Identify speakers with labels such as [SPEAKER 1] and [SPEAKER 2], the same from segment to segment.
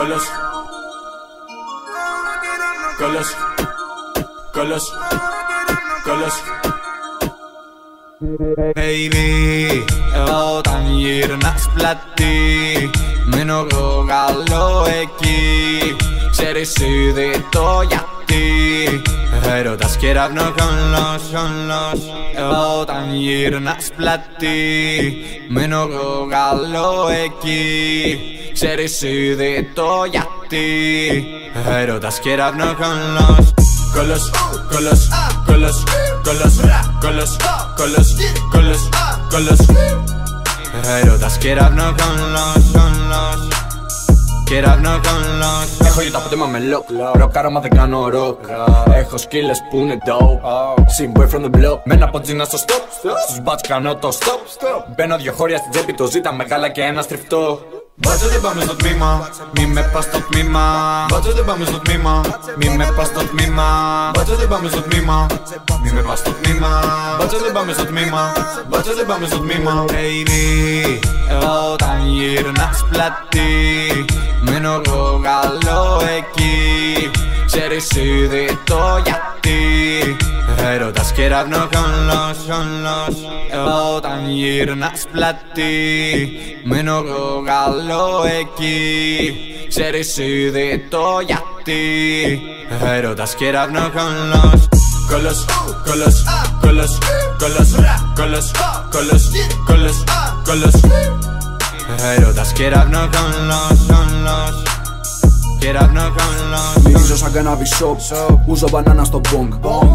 [SPEAKER 1] Κολός Κολός Κολός Κολός Baby, όταν γυρνάς πλατή Μένω εγώ καλό εκεί. Ξέρεις ήδη το γιατί Έρωτας κεραυνό κολός, κολός Όταν γυρνάς πλατή Μένω εγώ καλό εκεί Ξέρεις ήδη το γιατί Έρωτας κεραυνό κολός Κολός, κολός, κολός, κολός, κολός, κολός, κολός, κολός Έρωτας κεραυνό κολός, κολός Κεραυνό κολός
[SPEAKER 2] Έχω για τα πότε με lock Ροκάρα μα δεν κάνω ροκ. Έχω σκύλες που είναι dope. Sim boy from the block. Με ένα ποτζίνα στο stop. Στους μπάτς κάνω το stop. Μπαίνω δυο χώρια στην τσέπη το ζήτα μεγάλα και ένα στριφτό
[SPEAKER 1] Μπάτσε δεν πάμε στο τμήμα, μη με πας στο τμήμα. Μπάτσε δεν πάμε στο τμήμα, μη με πας στο τμήμα. Μπάτσε δεν πάμε στο τμήμα, μη με πας στο τμήμα. Μπάτσε δεν πάμε στο τμήμα, μπάτσε δεν πάμε στο τμήμα.
[SPEAKER 2] Baby, όταν γυρνάς πλατή Μένω εγώ καλό εκεί Ξέρεις ήδη το γιατί. Έρωτας κεραυνό κολός, κολός Όταν γυρνάς πλατή Μένω εγώ καλό εκεί. Ξέρεις ήδη το γιατί. Έρωτας κεραυνό κολός
[SPEAKER 1] Κολός, κολός, κολός, κολός, κολός, κολός, κολός, κολός
[SPEAKER 2] Έρωτας κεραυνό κολός, κολός Κεραυνό κολός
[SPEAKER 3] Μυρίζω σαν κανάβι σοπ Ούζω μπανάνα στο μπονγκ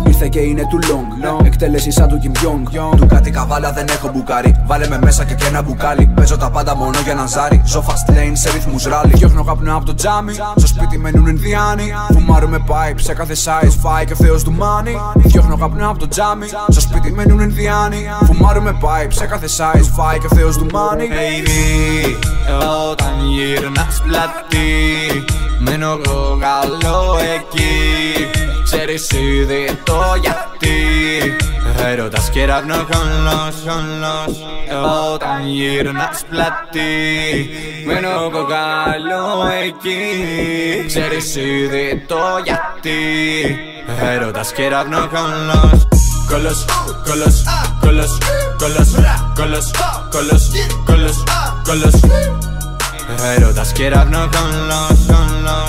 [SPEAKER 3] Ήρθε και είναι του long. Εκτέλεση σαν του Kim Jong. Του κάτι καβάλα δεν έχω μπουκάρι Βάλε με μέσα και και ένα μπουκάλι. Παίζω τα πάντα μόνο για να ζάρι Ζω fast lane σε ρυθμούς ράλι Διώχνω καπνό από το τζάμι. Στο σπίτι μένουν Ινδιάνοι. Φουμάρουμε pipe σε κάθε size. Φάει και ο θεός του μάνι Διώχνω καπνό από το τζάμι. Στο σπίτι μένουν Ινδιάνοι. Φουμάρουμε pipe σε κάθε size. Φάει και ο θεός του μάνι
[SPEAKER 2] Baby, όταν γυρνάς πλατή Μένω εγώ καλό εκεί. Ξέρεις ήδη το γιατί. Έρωτας κεραυνό κολός, κολός Όταν γυρνάς πλατή Μένω εγώ καλό εκεί. Ξέρεις ήδη το γιατί. Έρωτας κεραυνό κολός
[SPEAKER 1] Κολός, κολός, κολός, κολός, κολός, κολός, κολός, κολός
[SPEAKER 2] Έρωτας κεραυνό κολός, κολός Έρωτας